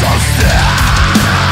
so still